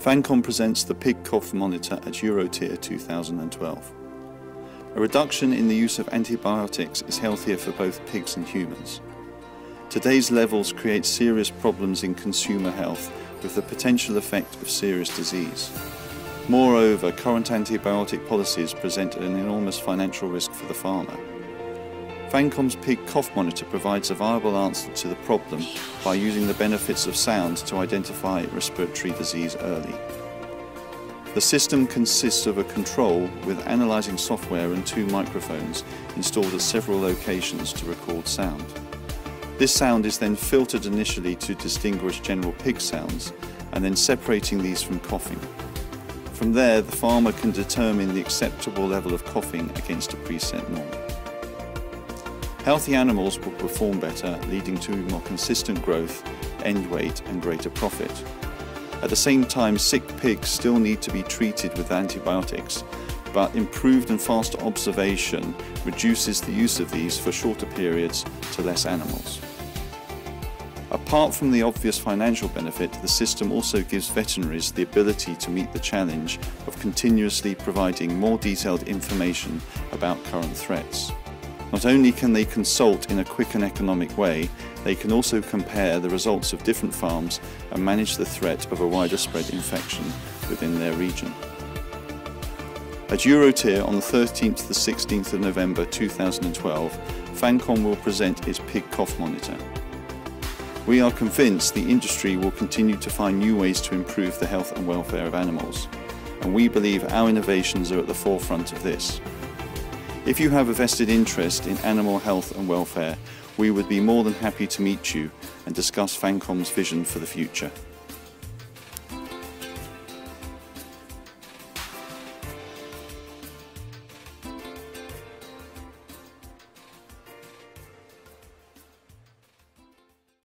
Fancom presents the Pig Cough Monitor at Eurotier 2012. A reduction in the use of antibiotics is healthier for both pigs and humans. Today's levels create serious problems in consumer health with the potential effect of serious disease. Moreover, current antibiotic policies present an enormous financial risk for the farmer. Fancom's pig cough monitor provides a viable answer to the problem by using the benefits of sound to identify respiratory disease early. The system consists of a control with analysing software and two microphones installed at several locations to record sound. This sound is then filtered initially to distinguish general pig sounds and then separating these from coughing. From there, the farmer can determine the acceptable level of coughing against a preset norm. Healthy animals will perform better, leading to more consistent growth, end weight and greater profit. At the same time, sick pigs still need to be treated with antibiotics, but improved and faster observation reduces the use of these for shorter periods to less animals. Apart from the obvious financial benefit, the system also gives veterinaries the ability to meet the challenge of continuously providing more detailed information about current threats. Not only can they consult in a quick and economic way, they can also compare the results of different farms and manage the threat of a wider spread infection within their region. At Eurotier on the 13th to the 16th of November 2012, Fancom will present its pig cough monitor. We are convinced the industry will continue to find new ways to improve the health and welfare of animals, and we believe our innovations are at the forefront of this. If you have a vested interest in animal health and welfare, we would be more than happy to meet you and discuss Fancom's vision for the future.